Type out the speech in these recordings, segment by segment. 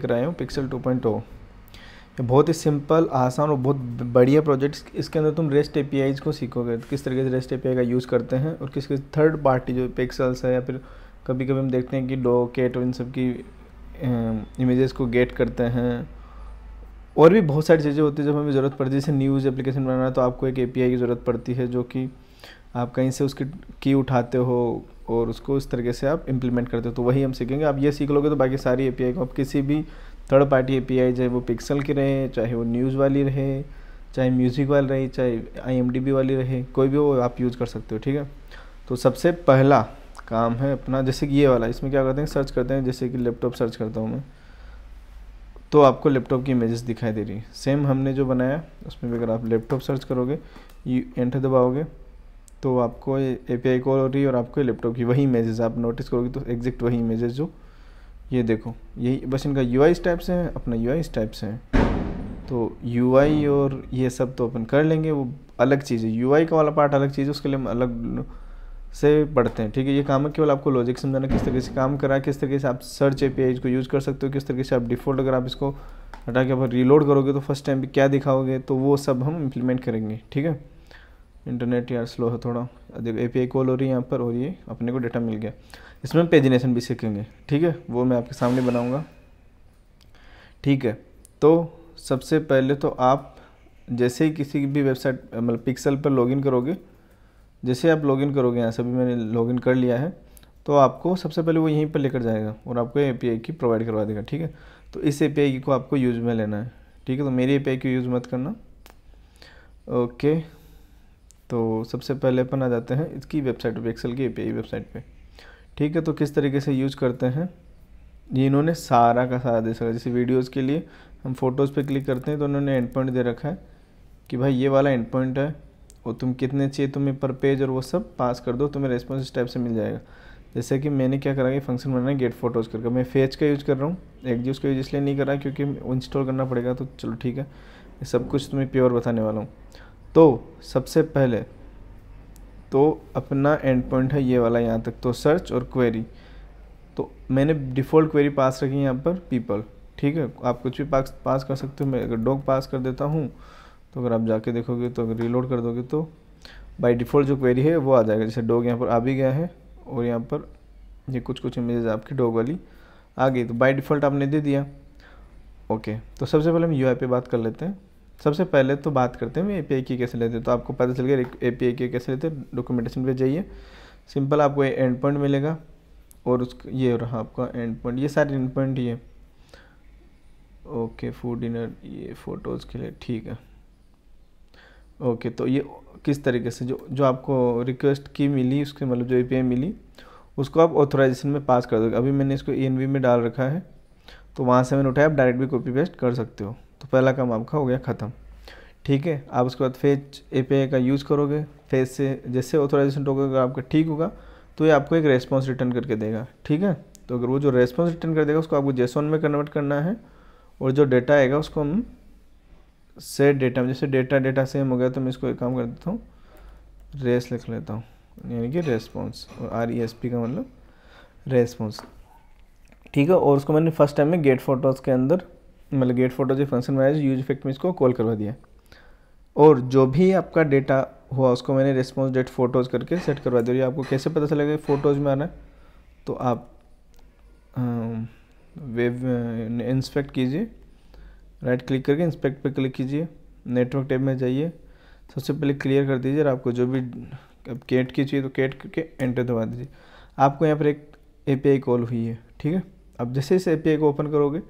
लेकर आया हूँ पिक्सल 2.0 ये बहुत ही सिंपल आसान और बहुत बढ़िया प्रोजेक्ट इसके अंदर तुम रेस्ट ए को सीखोगे, किस तरीके से रेस्ट एपीआई का यूज़ करते हैं और किस किस थर्ड पार्टी जो पिक्सल्स है या फिर कभी कभी हम देखते हैं कि डो केट और इन सब की इमेजेस को गेट करते हैं। और भी बहुत सारी चीज़ें होती है जब हमें ज़रूरत पड़ती है। जैसे न्यूज़ एप्लीकेशन बनाना तो आपको एक एपीआई की ज़रूरत पड़ती है, जो कि आप कहीं से उसकी की उठाते हो और उसको इस तरीके से आप इम्प्लीमेंट करते हो तो वही हम सीखेंगे। आप ये सीख लोगे तो बाकी सारी एपीआई को आप किसी भी थर्ड पार्टी एपीआई चाहे वो पिक्सल की रहे, चाहे वो न्यूज़ वाली रहे, चाहे म्यूज़िक वाली रहे, चाहे आई वाली रहे, कोई भी वो आप यूज़ कर सकते हो, ठीक है? तो सबसे पहला काम है अपना, जैसे कि ये वाला, इसमें क्या करते हैं सर्च करते हैं, जैसे कि लैपटॉप सर्च करता हूँ मैं तो आपको लैपटॉप की इमेजेस दिखाई दे रही है। सेम हमने जो बनाया, उसमें भी अगर आप लैपटॉप सर्च करोगे यू एंटर दबाओगे तो आपको ए पी आई कॉल हो रही है और आपको लैपटॉप की वही इमेजेस आप नोटिस करोगे तो एग्जैक्ट वही इमेजेस जो ये देखो। यही बस इनका यू आई टाइप से है, अपना यू आई टाइप से है। तो यू आई और ये सब तो अपन कर लेंगे, वो अलग चीज़ है। यू आई का वाला पार्ट अलग चीज़ है, उसके लिए हम अलग से पढ़ते हैं, ठीक है? ये काम है, केवल आपको लॉजिक समझाना, किस तरीके से काम करा, किस तरीके से आप सर्च ए पी को यूज़ कर सकते हो, किस तरीके से आप डिफ़ॉल्ट अगर आप इसको हटा के आप रीलोड करोगे तो फ़र्स्ट टाइम भी क्या दिखाओगे तो वो सब हम इम्प्लीमेंट करेंगे, ठीक है? इंटरनेट यार स्लो है थोड़ा। देखो ए पी कॉल हो रही है यहाँ पर, और ये अपने को डेटा मिल गया। इसमें हम पेजिनेशन भी सीखेंगे, ठीक है? वो मैं आपके सामने बनाऊँगा। ठीक है तो सबसे पहले तो आप जैसे ही किसी भी वेबसाइट मतलब पिक्सल पर लॉगिन करोगे, जैसे आप लॉगिन करोगे, यहाँ से भी मैंने लॉगिन कर लिया है तो आपको सबसे पहले वो यहीं पर लेकर जाएगा, और आपको एपीआई की प्रोवाइड करवा देगा, ठीक है? तो इस ए को आपको यूज़ में लेना है, ठीक है? तो मेरी ए पी की यूज़ मत करना। ओके तो सबसे पहले अपन आ जाते हैं इसकी वेबसाइट पे, एक्सेल की ए वेबसाइट पे। ठीक है तो किस तरीके से यूज़ करते हैं? ये इन्होंने सारा का सारा दे सका। जैसे वीडियोज़ के लिए हम फ़ोटोज़ पे क्लिक करते हैं तो उन्होंने एंड पॉइंट दे रखा है कि भाई ये वाला एंड पॉइंट है, वो तुम कितने चाहिए तुम्हें पर पेज और वो सब पास कर दो, तुम्हें रेस्पॉन्स इस टाइप से मिल जाएगा। जैसे कि मैंने क्या करा कि फ़ंक्शन बनाना गेट फ़ोटोज़ करके। मैं फ़ेज़ का यूज़ कर रहा हूँ एक जी उसका यूज़ इसलिए नहीं कर क्योंकि इंस्टॉल करना पड़ेगा तो चलो ठीक है सब कुछ तुम्हें प्योर बताने वाला हूँ। तो सबसे पहले तो अपना एंड पॉइंट है ये वाला यहाँ तक तो सर्च और क्वेरी तो मैंने डिफ़ॉल्ट क्वेरी पास रखी यहाँ पर पीपल ठीक है? आप कुछ भी पास पास कर सकते हो। मैं अगर डॉग पास कर देता हूँ तो अगर आप जाके देखोगे तो अगर रिलोड कर दोगे तो बाय डिफ़ॉल्ट जो क्वेरी है, वो आ जाएगा। जैसे डॉग यहाँ पर आ भी गया है, और यहाँ पर ये कुछ कुछ इमेजेस आपकी डॉग वाली आ गई। तो बाय डिफ़ॉल्ट आपने दे दिया। ओके तो सबसे पहले हम यू पे बात कर लेते हैं। सबसे पहले तो बात करते हैं ए पी आई की कैसे लेते हैं। तो आपको पता चल गया ए पी आई की कैसे लेते हैं? डॉक्यूमेंटेशन पे जाइए। सिंपल आपको एंड पॉइंट मिलेगा और उस ये रहा आपका एंड पॉइंट ये सारे एंड पॉइंट है। ओके फ़ूड डिनर ये फ़ोटोज़ के लिए, ठीक है। ओके तो ये किस तरीके से जो जो आपको रिक्वेस्ट की मिली, उसके मतलब जो एपीआई मिली, उसको आप ऑथोराइजेशन में पास कर दोगे। अभी मैंने इसको ई में डाल रखा है तो वहाँ से मैंने उठाया, आप डायरेक्ट भी कॉपी पेस्ट कर सकते हो। तो पहला काम आपका हो गया ख़त्म। ठीक है? आप उसके बाद फ़ेज़ ए का यूज़ करोगे। फ़ेज़ से, जैसे ऑथोराइजेशन होगा अगर आपका ठीक होगा तो ये आपको एक रेस्पॉन्स रिटर्न करके देगा। ठीक है? तो अगर वो जो रेस्पॉन्स रिटर्न कर देगा, उसको आपको जेसोन में कन्वर्ट करना है और जो डेटा आएगा, उसको हम सेट डेटा जैसे डेटा डेटा सेम हो गया तो मैं इसको एक काम कर देता हूँ। रेस लिख लेता हूँ। यानी कि रेस्पॉन्स और आर ई एस पी का मतलब रेस्पॉन्स ठीक है? और उसको मैंने फ़र्स्ट टाइम में गेट फ़ोटोज़ के अंदर मतलब गेट फ़ोटो जो फ़ंक्शन बनाया यूज़ इफ़ेक्ट में इसको कॉल करवा दिया। और जो भी आपका डेटा हुआ, उसको मैंने रिस्पॉन्स डेट फ़ोटोज़ करके सेट करवा दिया। आपको कैसे पता चलेगा फ़ोटोज़ में आना है? तो आप वेब इंस्पेक्ट कीजिए। राइट क्लिक करके इंस्पेक्ट पे क्लिक कीजिए। नेटवर्क टैब में जाइए। सबसे पहले क्लियर कर दीजिए और आपको जो भी अब केट की चाहिए तो केट करके एंटर दबा दीजिए। आपको यहाँ पर एक एपीआई कॉल हुई है, ठीक है? अब जैसे इस एपीआई को ओपन करोगे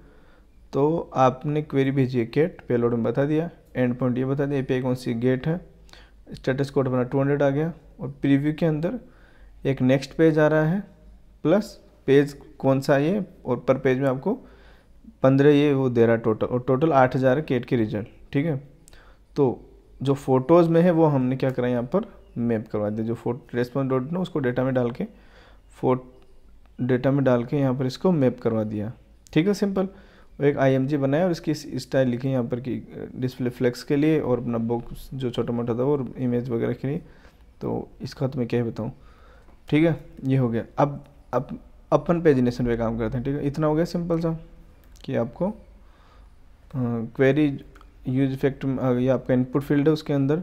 तो आपने क्वेरी भेजी है गेट पेलोड में बता दिया एंड पॉइंट ये बता दिया एपीआई कौन सी गेट है स्टेटस कोड अपना 200 आ गया, और प्रीव्यू के अंदर एक नेक्स्ट पेज आ रहा है प्लस पेज कौन सा ये, और पर पेज में आपको पंद्रह ये वो दे रहा है टोटल और टोटल आठ हज़ार केट के रिज़ल्ट ठीक है? तो जो फ़ोटोज़ में है वो हमने क्या करा यहाँ पर मैप करवा दिया, जो फ़ोटो रेस्पॉन्स डॉट ना उसको डेटा में डाल के फोट डेटा में डाल के यहाँ पर इसको मैप करवा दिया, ठीक है? सिंपल एक आई बनाया और इसकी स्टाइल लिखी यहाँ पर कि डिस्प्ले फ्लेक्स के लिए और अपना बॉक्स जो छोटा मोटा था और इमेज वगैरह के लिए। तो इसका तो मैं क्या बताऊँ। ठीक है? ये हो गया। अब अब, अपन पेजिनेशन पे काम करते हैं, ठीक है? इतना हो गया सिंपल सा कि आपको क्वेरी यूज़ इफ़ेक्ट ये आपका इनपुट फ़ील्ड है उसके अंदर।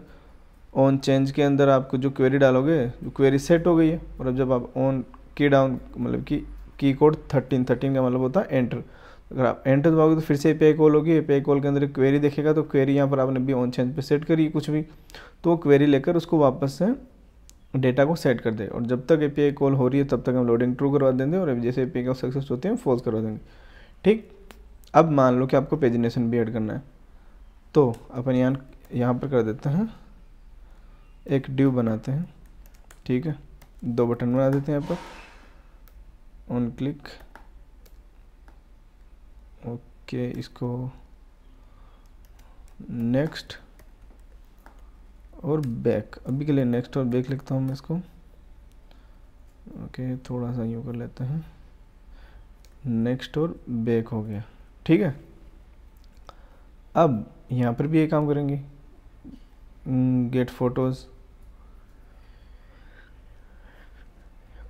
ऑन चेंज के अंदर आपको जो क्वेरी डालोगे, जो क्वेरी सेट हो गई है, और अब जब आप ऑन की डाउन मतलब कि की कोड थर्टीन थर्टीन का मतलब होता है एंटर अगर आप एंटर दबाओगे तो फिर से पे कॉल होगी। पे कॉल के अंदर क्वेरी देखेगा तो क्वेरी यहाँ पर आपने भी ऑन चेंज पे सेट करी कुछ भी। तो क्वेरी लेकर उसको वापस से डेटा को सेट कर दे। और जब तक ए कॉल हो रही है, तब तक हम लोडिंग ट्रू करवा देंगे और जैसे ए का सक्सेस होते हैं फॉल्स करवा देंगे। ठीक? अब मान लो कि आपको पेजिनेशन भी ऐड करना है। तो अपन यहाँ यहाँ पर कर देते हैं। एक ड्यू बनाते हैं। ठीक है? दो बटन बना देते हैं यहाँ पर। ऑन क्लिक ओके, इसको नेक्स्ट और बैक अभी के लिए नेक्स्ट और बैक लिखता हूँ मैं इसको। ओके थोड़ा सा यूँ कर लेते हैं। नेक्स्ट और बैक हो गया। ठीक है? अब यहाँ पर भी ये काम करेंगे। गेट फ़ोटोज़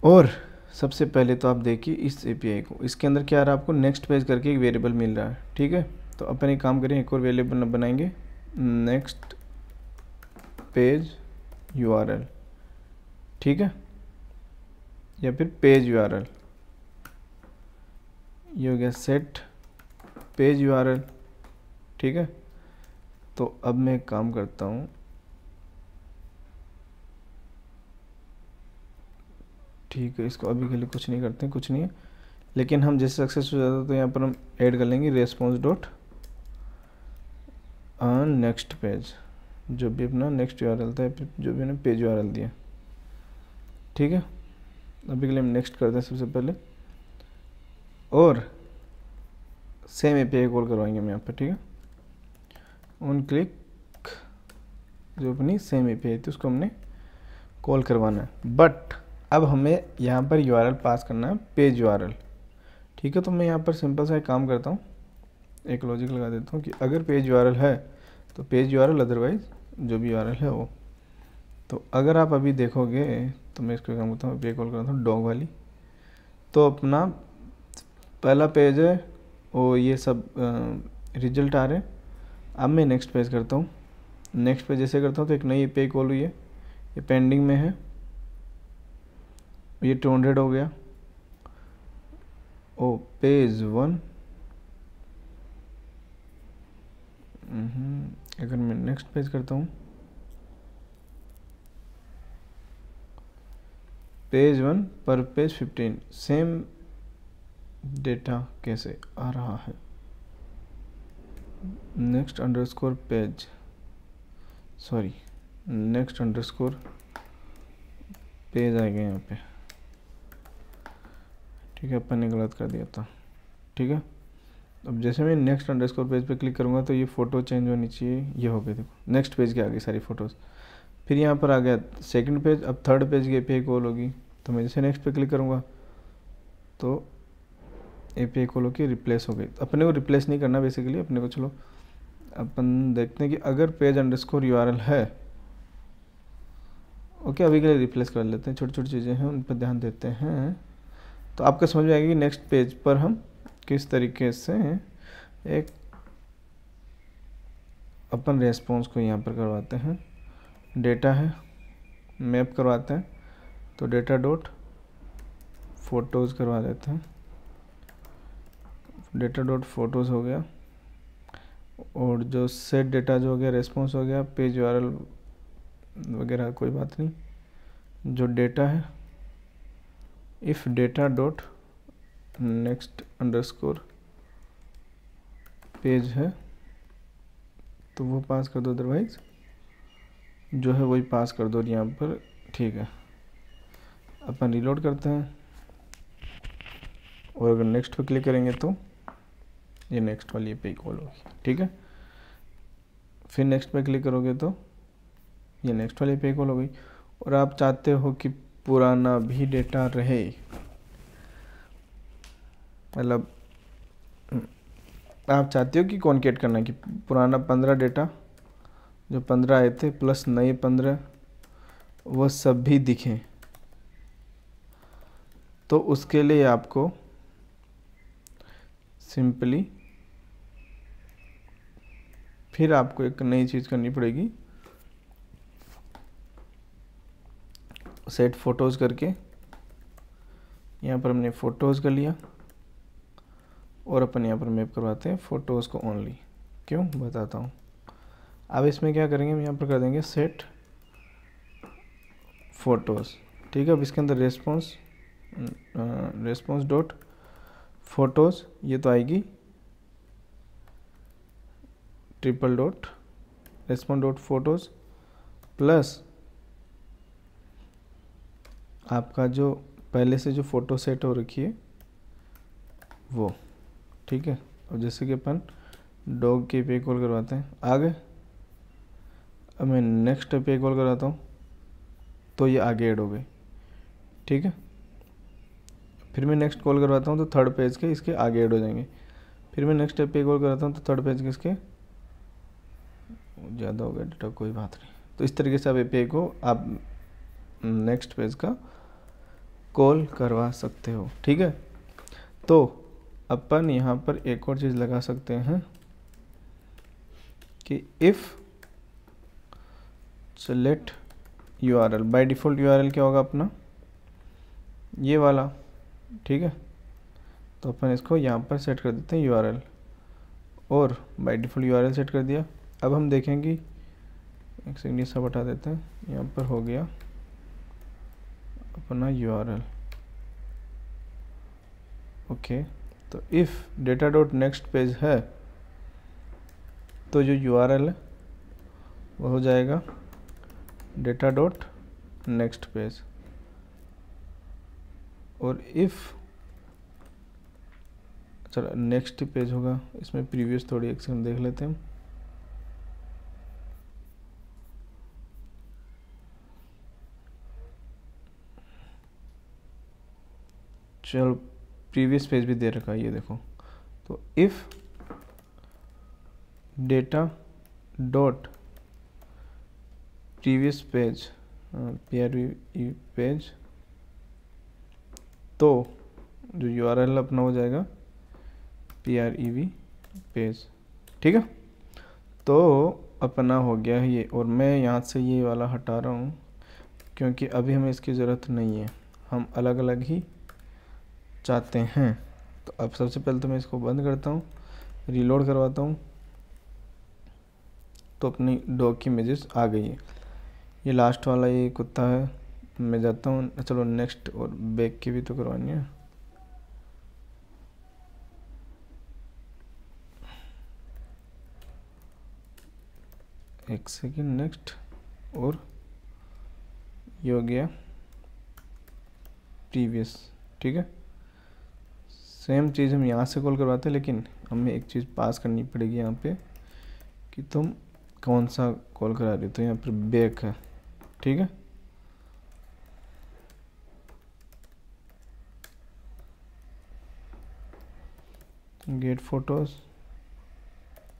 और सबसे पहले तो आप देखिए इस एपीआई को। इसके अंदर क्या आ रहा है आपको? नेक्स्ट पेज करके एक वेरिएबल मिल रहा है, ठीक है? तो अपन एक काम करें, एक और वेरिएबल बनाएँगे। नेक्स्ट पेज यूआरएल ठीक है? या फिर पेज यूआरएल ये हो गया सेट पेज यूआरएल ठीक है? तो अब मैं काम करता हूँ। ठीक है, इसको अभी के लिए कुछ नहीं करते, कुछ नहीं है। लेकिन हम जैसे सक्सेस हो जाता तो यहाँ पर हम ऐड कर लेंगे response dot on next page जो भी अपना नेक्स्ट यू था जो भी हमने पेज यू दिया। ठीक है? अभी के लिए हम नेक्स्ट करते हैं सबसे पहले। और सेम ए पे कॉल करवाएँगे हम यहाँ पर, ठीक है? ऑन क्लिक जो अपनी सेम ए थी, उसको हमने कॉल करवाना है। बट अब हमें यहाँ पर यूआरएल पास करना है पेज यू ठीक है तो मैं यहाँ पर सिंपल सा एक काम करता हूँ। एक लॉजिक लगा देता हूँ कि अगर पेज यू है तो पेज यू अदरवाइज़ जो भी यूआरएल है वो। तो अगर आप अभी देखोगे तो मैं इसको काम करता हूँ पे कॉल करता हूँ डॉग वाली। तो अपना पहला पेज है, वो ये सब रिज़ल्ट आ रहे हैं। अब मैं नेक्स्ट पेज करता हूँ। नेक्स्ट पेज जैसे करता हूँ तो एक नई पे कॉल हुई है। ये पेंडिंग में है। ये टू हंड्रेड हो गया। ओ पेज वन अगर मैं नेक्स्ट पेज करता हूँ। पेज वन पर पेज फिफ्टीन सेम डेटा कैसे आ रहा है? Next underscore page sorry next underscore page आएगा यहाँ पे। ठीक है, अपन ने गलत कर दिया था। ठीक है? अब जैसे मैं नेक्स्ट अंडरस्कोर पेज पे क्लिक करूँगा तो ये फ़ोटो चेंज होनी चाहिए। ये हो गया देखो। नेक्स्ट पेज के आ गई सारी फ़ोटोज़ फिर यहाँ पर आ गया सेकंड पेज अब थर्ड पेज की ए पी कॉल होगी। तो मैं जैसे नेक्स्ट पे क्लिक करूँगा तो ए पी कॉल होगी रिप्लेस हो गई। तो अपने को रिप्लेस नहीं करना बेसिकली अपने को चलो। अपन देखते हैं कि अगर पेज अंडरस्कोर यूआरएल है ओके अभी के लिए रिप्लेस कर लेते हैं। छोटी छोटी चीज़ें हैं, उन पर ध्यान देते हैं। तो आपको समझ में आएगी नेक्स्ट पेज पर हम किस तरीके से एक अपन रेस्पॉन्स को यहाँ पर करवाते हैं। डेटा है मैप करवाते हैं तो डेटा डॉट फ़ोटोज़ करवा देते हैं। डेटा डॉट फ़ोटोज़ हो गया। और जो सेट डेटा जो हो गया रेस्पॉन्स हो गया पेज वायरल वगैरह कोई बात नहीं। जो डेटा है if data dot next underscore page है तो वो पास कर दो अदरवाइज़ जो है वही पास कर दो यहाँ पर, ठीक है। अपन रिलोड करते हैं। और अगर नेक्स्ट पे क्लिक करेंगे तो ये नेक्स्ट वाली पे कॉल होगी, ठीक है। फिर नेक्स्ट पे क्लिक करोगे तो ये नेक्स्ट वाली पे कॉल हो गई। और आप चाहते हो कि पुराना भी डेटा रहे। मतलब हम्म, आप चाहते हो कि कौन कैट करना है कि पुराना पंद्रह डेटा? जो पंद्रह आए थे प्लस नए पंद्रह वह सब भी दिखें। तो उसके लिए आपको सिंपली फिर आपको एक नई चीज़ करनी पड़ेगी। सेट फ़ोटोज़ करके, यहाँ पर हमने फ़ोटोज़ कर लिया और अपन यहाँ पर मैप करवाते हैं फ़ोटोज़ को ओनली क्यों? बताता हूँ। अब इसमें क्या करेंगे? हम यहाँ पर कर देंगे सेट फ़ोटोज़ ठीक है, अब इसके अंदर रेस्पॉन्स रेस्पॉन्स डॉट फ़ोटोज़ ये तो आएगी। Triple dot response dot photos plus आपका जो पहले से जो फ़ोटो सेट हो रखी है, वो, ठीक है? और जैसे कि अपन डॉग के पे कॉल करवाते हैं। आगे, अब मैं नेक्स्ट पे कॉल करवाता हूँ तो ये आगे ऐड हो गई, ठीक है? फिर मैं नेक्स्ट कॉल करवाता हूँ तो थर्ड पेज के इसके आगे ऐड हो जाएँगे। फिर मैं नेक्स्ट पे कॉल कराता हूँ तो थर्ड पेज के इसके ज़्यादा हो गया डेटा कोई बात नहीं। तो इस तरीके से आप पे को आप नेक्स्ट पेज का कॉल करवा सकते हो, ठीक है? तो अपन यहाँ पर एक और चीज़ लगा सकते हैं कि if select U R L by default U R L क्या होगा अपना? ये वाला, ठीक है? तो अपन इसको यहाँ पर सेट कर देते हैं यू आर एल और by default U R L set कर दिया। अब हम देखेंगे एक सेकंड ये सब हटा देते हैं, यहाँ पर हो गया। अपना यू आर एल ओके तो if data dot next page है तो जो यू आर एल है, वो हो जाएगा डेटा डॉट नेक्स्ट पेज और इफ़ चलो नेक्स्ट पेज होगा, इसमें प्रीवियस थोड़ी एक सेकंड देख लेते हैं चलो प्रीवियस पेज भी दे रखा है, ये देखो। तो if data dot previous page P page तो जो यू आर एल अपना हो जाएगा P R E V page ठीक है? तो अपना हो गया है ये, और मैं यहाँ से ये वाला हटा रहा हूँ, क्योंकि अभी हमें इसकी ज़रूरत नहीं है। हम अलग अलग ही चाहते हैं। तो अब सबसे पहले तो मैं इसको बंद करता हूँ रीलोड करवाता हूँ। तो अपनी डॉग की इमेजेस आ गई है। ये लास्ट वाला ये कुत्ता है, मैं जाता हूँ। चलो नेक्स्ट और बैक की भी तो करवानी है। एक सेकेंड नेक्स्ट और ये हो गया प्रीवियस ठीक है? सेम चीज़ हम यहाँ से कॉल करवाते हैं, लेकिन हमें एक चीज़ पास करनी पड़ेगी यहाँ पे कि तुम कौन सा कॉल करा रहे हो? तो यहाँ पर बैक है, ठीक है? गेट फ़ोटोज़,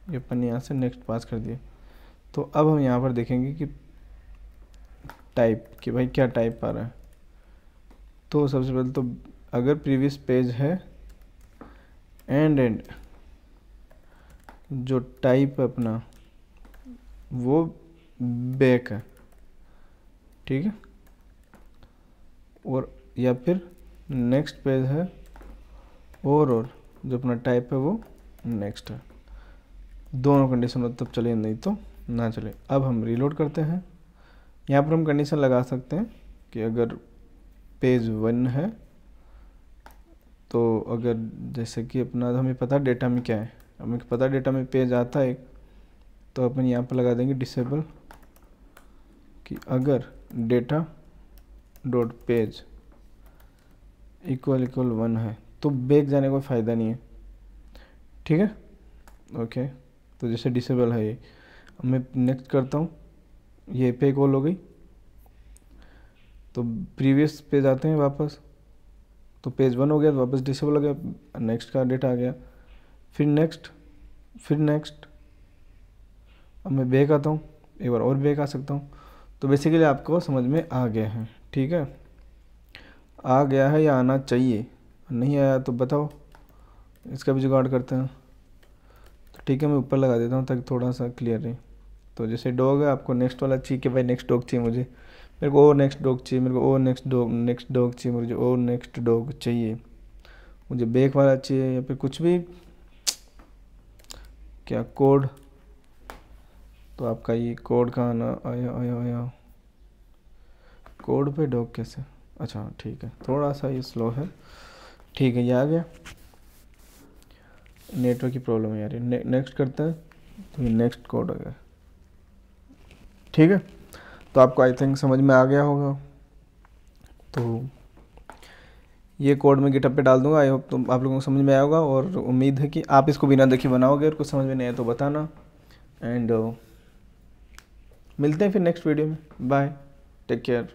ये अपन यहाँ से नेक्स्ट पास कर दिए। तो अब हम यहाँ पर देखेंगे कि टाइप, कि भाई क्या टाइप आ रहा है। तो सबसे पहले तो अगर प्रीवियस पेज है एंड एंड जो टाइप है अपना, वो बैक है। ठीक है? और, या फिर नेक्स्ट पेज है, और और, जो अपना टाइप है वो नेक्स्ट है। दोनों कंडीशन हो, तब चले, नहीं तो ना चले। अब हम रीलोड करते हैं। यहाँ पर हम कंडीशन लगा सकते हैं कि अगर पेज वन है तो अगर जैसे कि अपना हमें पता डेटा में क्या है। हमें पता डेटा में पेज आता है एक तो अपन यहाँ पर लगा देंगे डिसेबल कि अगर data dot page equal equal one है तो बैक जाने का फ़ायदा नहीं है। ठीक है? ओके तो जैसे डिसेबल है ये। मैं नेक्स्ट करता हूँ। ये पे कॉल हो गई। तो प्रीवियस पेज आते हैं वापस। तो पेज वन हो गया, वापस डिसेबल हो गया नेक्स्ट का डेटा आ गया। फिर नेक्स्ट फिर नेक्स्ट अब मैं बैक आता हूँ, एक बार और बैक आ सकता हूँ। तो बेसिकली आपको समझ में आ गया है, ठीक है? आ गया है या आना चाहिए? नहीं आया तो बताओ, इसका भी जुगाड़ करते हैं। तो ठीक है, मैं ऊपर लगा देता हूँ ताकि थोड़ा सा क्लियर रहे। तो जैसे डॉग है, आपको नेक्स्ट वाला चाहिए कि भाई नेक्स्ट डॉग चाहिए मुझे। मेरे को और नेक्स्ट डॉग चाहिए मेरे को और नेक्स्ट डॉग नेक्स्ट डॉग चाहिए मुझे और नेक्स्ट डॉग चाहिए। मुझे बैक वाला चाहिए या फिर कुछ भी। क्या कोड तो आपका ये कोड का आना आया आया आया। कोड पे डॉग कैसे? अच्छा ठीक है। थोड़ा सा ये स्लो है। ठीक है ये आ गया। नेटवर्क की प्रॉब्लम है यार। ने, नेक्स्ट करते हैं। तो ये नेक्स्ट कोड आ गया। ठीक है? तो आपको आई थिंक समझ में आ गया होगा। तो ये कोड मैं गिटअप पे डाल दूँगा। आई होप तो आप लोगों को समझ में आया होगा और उम्मीद है कि आप इसको बिना देखे बनाओगे और कुछ समझ में नहीं आए तो बताना। एंड uh, मिलते हैं फिर नेक्स्ट वीडियो में। Bye take care